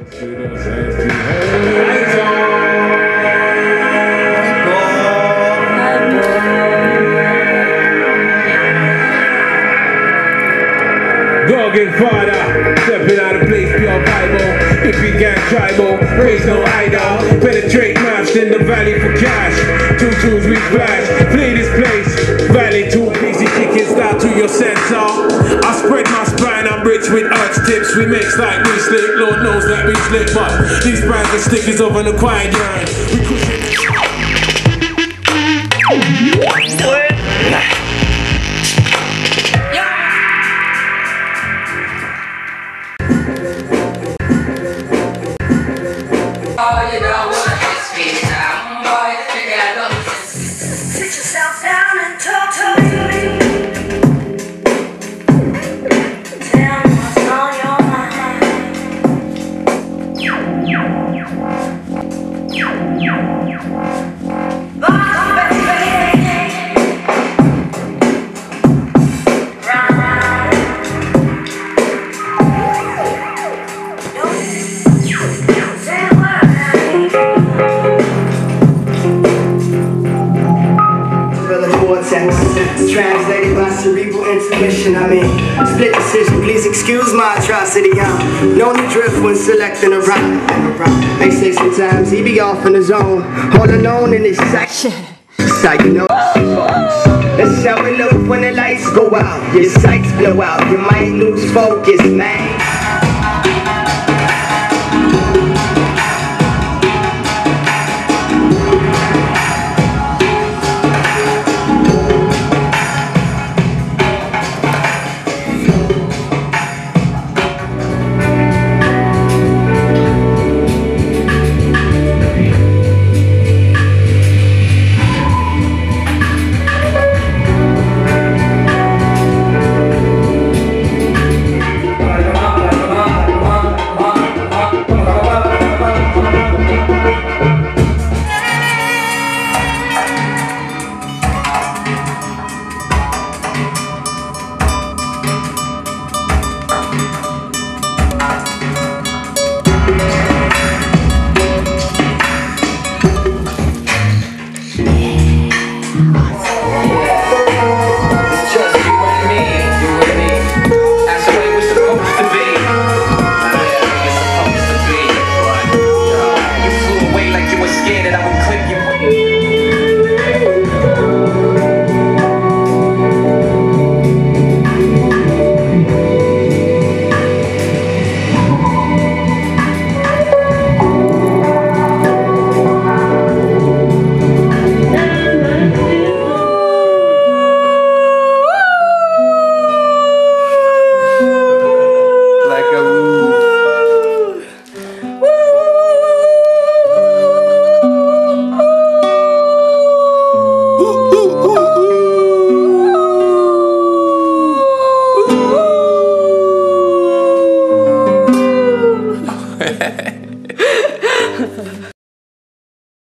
Dogging father, stepping out of place, pure Bible. If you got tribal, raise no idol. Penetrate maps in the valley for cash. Two tools we flash, with arch tips. We mix like we slick, Lord knows that we slick. But these brands are stickers of an acquired yarn. We Sit yourself down and talk to me. Translated by cerebral intuition. I mean, split decision. Please excuse my atrocity. Uh. I'm known to drift when selecting a rhyme. They say sometimes he be off in the zone, all alone in his section. So you know. That's how it look when the lights go out. Your sights blow out. You might lose focus, man. tiene la ハハハハ。